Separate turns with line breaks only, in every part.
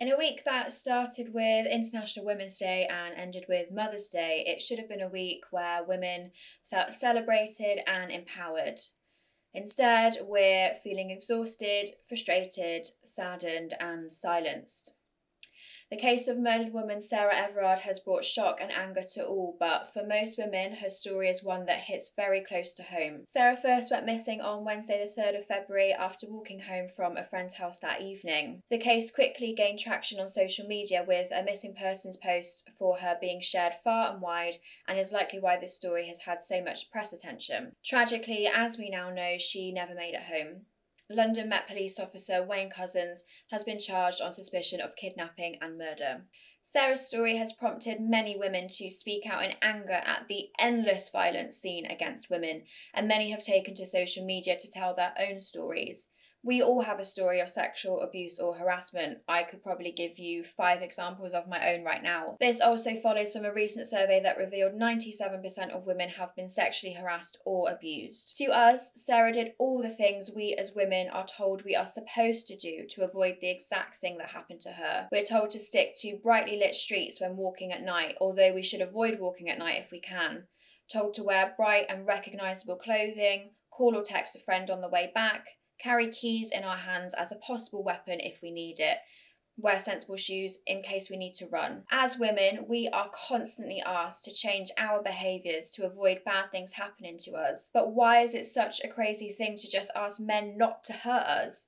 In a week that started with International Women's Day and ended with Mother's Day, it should have been a week where women felt celebrated and empowered. Instead, we're feeling exhausted, frustrated, saddened, and silenced. The case of murdered woman Sarah Everard has brought shock and anger to all, but for most women, her story is one that hits very close to home. Sarah first went missing on Wednesday, the 3rd of February, after walking home from a friend's house that evening. The case quickly gained traction on social media, with a missing persons post for her being shared far and wide, and is likely why this story has had so much press attention. Tragically, as we now know, she never made it home. London Met Police officer Wayne Couzens has been charged on suspicion of kidnapping and murder. Sarah's story has prompted many women to speak out in anger at the endless violence seen against women, and many have taken to social media to tell their own stories. We all have a story of sexual abuse or harassment. I could probably give you five examples of my own right now. This also follows from a recent survey that revealed 97% of women have been sexually harassed or abused. To us, Sarah did all the things we as women are told we are supposed to do to avoid the exact thing that happened to her. We're told to stick to brightly lit streets when walking at night, although we should avoid walking at night if we can. Told to wear bright and recognisable clothing, call or text a friend on the way back, carry keys in our hands as a possible weapon if we need it, wear sensible shoes in case we need to run. As women, we are constantly asked to change our behaviours to avoid bad things happening to us. But why is it such a crazy thing to just ask men not to hurt us?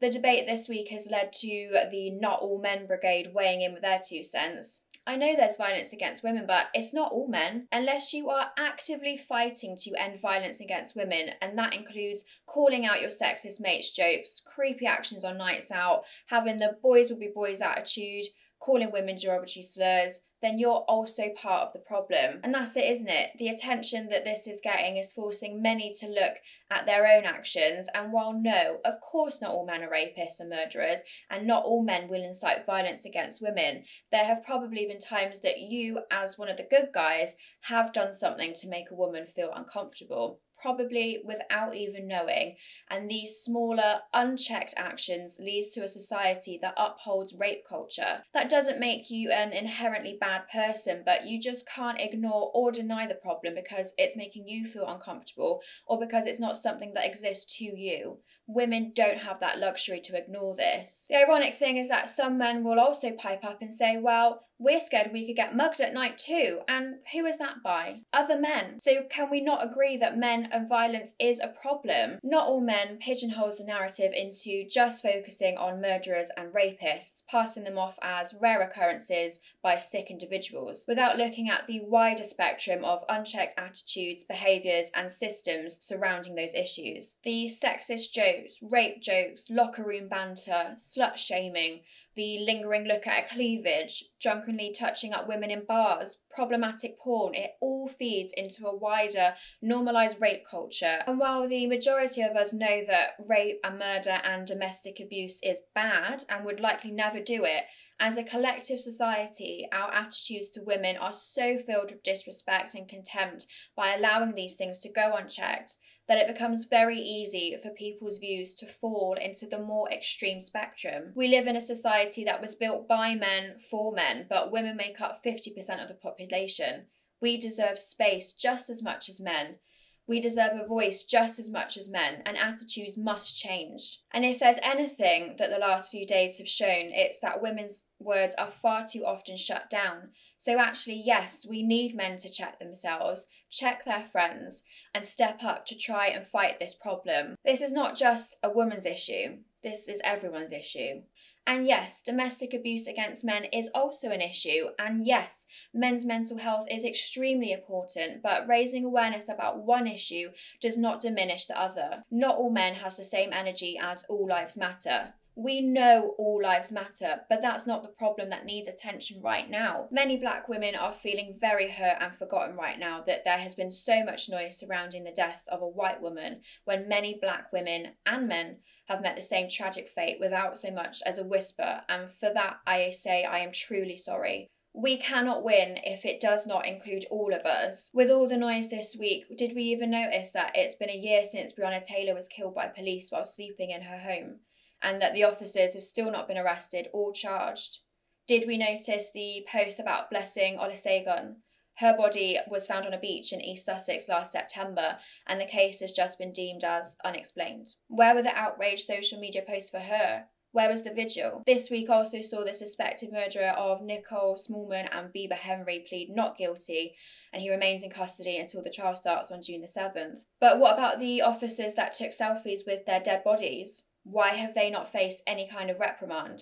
The debate this week has led to the Not All Men Brigade weighing in with their two cents. I know there's violence against women, but it's not all men. Unless you are actively fighting to end violence against women, and that includes calling out your sexist mates' jokes, creepy actions on nights out, having the boys will be boys attitude, calling women derogatory slurs, then you're also part of the problem. And that's it, isn't it? The attention that this is getting is forcing many to look at their own actions. And while no, of course, not all men are rapists and murderers, and not all men will incite violence against women, there have probably been times that you, as one of the good guys, have done something to make a woman feel uncomfortable probably without even knowing. And these smaller, unchecked actions leads to a society that upholds rape culture. That doesn't make you an inherently bad person, but you just can't ignore or deny the problem because it's making you feel uncomfortable or because it's not something that exists to you. Women don't have that luxury to ignore this. The ironic thing is that some men will also pipe up and say, well, we're scared we could get mugged at night too. And who is that by? Other men. So can we not agree that men and violence is a problem? Not all men pigeonholes the narrative into just focusing on murderers and rapists, passing them off as rare occurrences by sick individuals, without looking at the wider spectrum of unchecked attitudes, behaviours, and systems surrounding those issues. The sexist jokes, rape jokes, locker room banter, slut shaming, the lingering look at a cleavage, drunkenly touching up women in bars, problematic porn, it all feeds into a wider normalised rape culture. And while the majority of us know that rape and murder and domestic abuse is bad and would likely never do it, as a collective society, our attitudes to women are so filled with disrespect and contempt by allowing these things to go unchecked that it becomes very easy for people's views to fall into the more extreme spectrum. We live in a society that was built by men for men, but women make up 50% of the population. We deserve space just as much as men. We deserve a voice just as much as men, and attitudes must change. And if there's anything that the last few days have shown, it's that women's words are far too often shut down. So, actually, yes, we need men to check themselves, check their friends, and step up to try and fight this problem. This is not just a woman's issue, this is everyone's issue. And yes, domestic abuse against men is also an issue. And yes, men's mental health is extremely important, but raising awareness about one issue does not diminish the other. Not all men has the same energy as all lives matter. We know all lives matter, but that's not the problem that needs attention right now. Many black women are feeling very hurt and forgotten right now that there has been so much noise surrounding the death of a white woman when many black women and men have met the same tragic fate without so much as a whisper, and for that I say I am truly sorry. We cannot win if it does not include all of us. With all the noise this week, did we even notice that it's been a year since Breonna Taylor was killed by police while sleeping in her home? And that the officers have still not been arrested or charged. Did we notice the post about Blessing Olusegun? Her body was found on a beach in East Sussex last September, and the case has just been deemed as unexplained. Where were the outraged social media posts for her? Where was the vigil? This week also saw the suspected murderer of Nicole Smallman and Bibaa Henry plead not guilty, and he remains in custody until the trial starts on June the 7th. But what about the officers that took selfies with their dead bodies? Why have they not faced any kind of reprimand?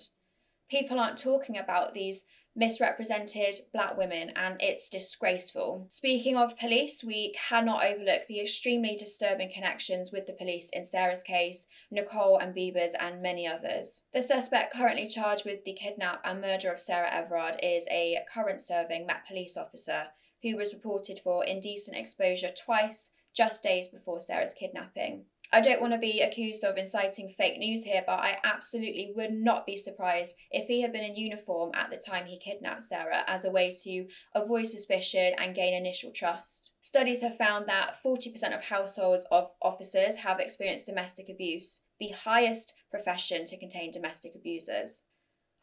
People aren't talking about these misrepresented black women and it's disgraceful. Speaking of police, we cannot overlook the extremely disturbing connections with the police in Sarah's case, Nicole and Bibaa's, and many others. The suspect currently charged with the kidnap and murder of Sarah Everard is a current serving Met police officer who was reported for indecent exposure twice just days before Sarah's kidnapping. I don't want to be accused of inciting fake news here, but I absolutely would not be surprised if he had been in uniform at the time he kidnapped Sarah as a way to avoid suspicion and gain initial trust. Studies have found that 40% of households of officers have experienced domestic abuse, the highest profession to contain domestic abusers.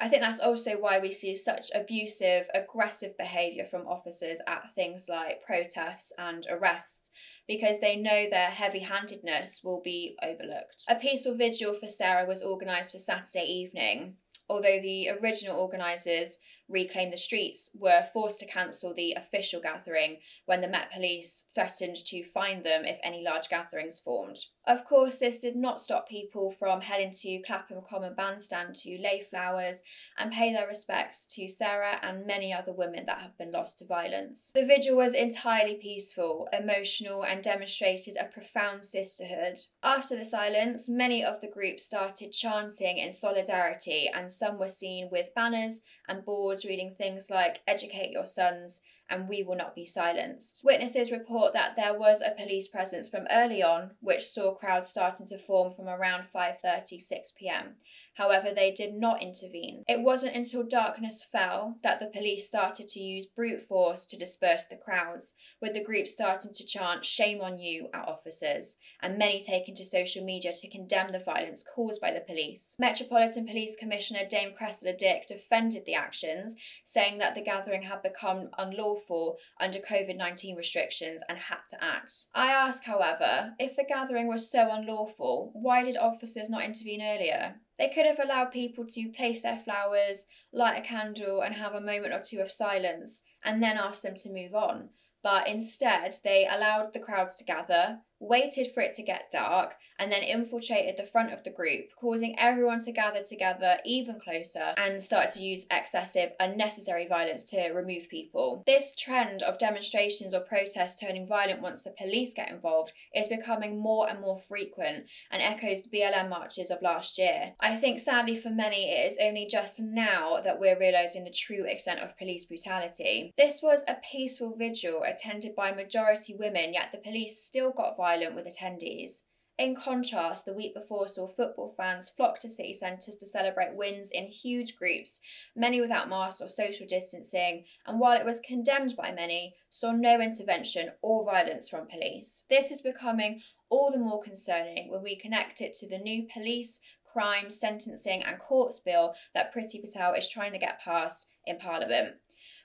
I think that's also why we see such abusive, aggressive behaviour from officers at things like protests and arrests because they know their heavy handedness will be overlooked. A peaceful vigil for Sarah was organised for Saturday evening, although the original organisers Reclaim the Streets were forced to cancel the official gathering when the Met Police threatened to fine them if any large gatherings formed. Of course, this did not stop people from heading to Clapham Common Bandstand to lay flowers and pay their respects to Sarah and many other women that have been lost to violence. The vigil was entirely peaceful, emotional, and demonstrated a profound sisterhood. After the silence, many of the group started chanting in solidarity, and some were seen with banners and boards reading things like Educate your sons and we will not be silenced. Witnesses report that there was a police presence from early on, which saw crowds starting to form from around 5:30 6 p.m. However, they did not intervene. It wasn't until darkness fell that the police started to use brute force to disperse the crowds, with the group starting to chant, Shame on you, our officers, and many taking to social media to condemn the violence caused by the police. Metropolitan Police Commissioner Dame Cressida Dick defended the actions, saying that the gathering had become unlawful under COVID 19 restrictions and had to act. I ask, however, if the gathering was so unlawful, why did officers not intervene earlier? They could have allowed people to place their flowers, light a candle, and have a moment or two of silence, and then ask them to move on. But instead, they allowed the crowds to gather, waited for it to get dark, and then infiltrated the front of the group, causing everyone to gather together even closer and start to use excessive, unnecessary violence to remove people. This trend of demonstrations or protests turning violent once the police get involved is becoming more and more frequent and echoes the BLM marches of last year. I think sadly for many, it is only just now that we're realising the true extent of police brutality. This was a peaceful vigil attended by majority women, yet the police still got violent violent with attendees. In contrast, the week before saw football fans flock to city centres to celebrate wins in huge groups, many without masks or social distancing, and while it was condemned by many, saw no intervention or violence from police. This is becoming all the more concerning when we connect it to the new police, crime, sentencing, and courts bill that Priti Patel is trying to get passed in Parliament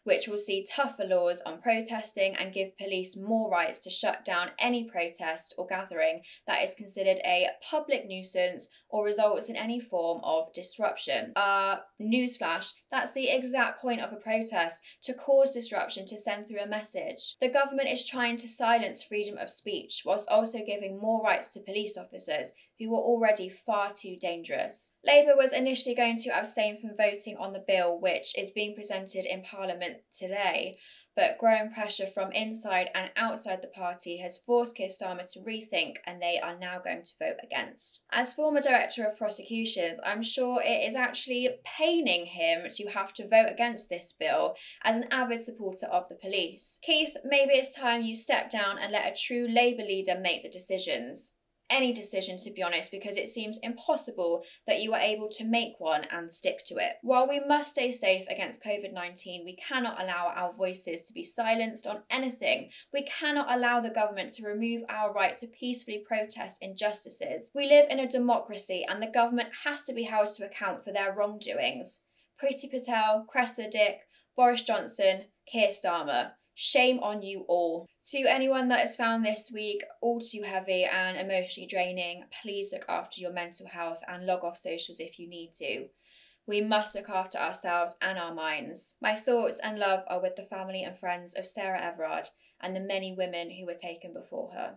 which will see tougher laws on protesting and give police more rights to shut down any protest or gathering that is considered a public nuisance or results in any form of disruption. Uh, newsflash, that's the exact point of a protest to cause disruption to send through a message. The government is trying to silence freedom of speech whilst also giving more rights to police officers who were already far too dangerous. Labour was initially going to abstain from voting on the bill, which is being presented in Parliament today, but growing pressure from inside and outside the party has forced Keir Starmer to rethink and they are now going to vote against. As former Director of Prosecutions, I'm sure it is actually paining him to have to vote against this bill as an avid supporter of the police. Keith, maybe it's time you step down and let a true Labour leader make the decisions. Any decision, to be honest, because it seems impossible that you are able to make one and stick to it. While we must stay safe against COVID 19, we cannot allow our voices to be silenced on anything. We cannot allow the government to remove our right to peacefully protest injustices. We live in a democracy, and the government has to be held to account for their wrongdoings. Priti Patel, Cressida Dick, Boris Johnson, Keir Starmer. Shame on you all. To anyone that has found this week all too heavy and emotionally draining, please look after your mental health and log off socials if you need to. We must look after ourselves and our minds. My thoughts and love are with the family and friends of Sarah Everard and the many women who were taken before her.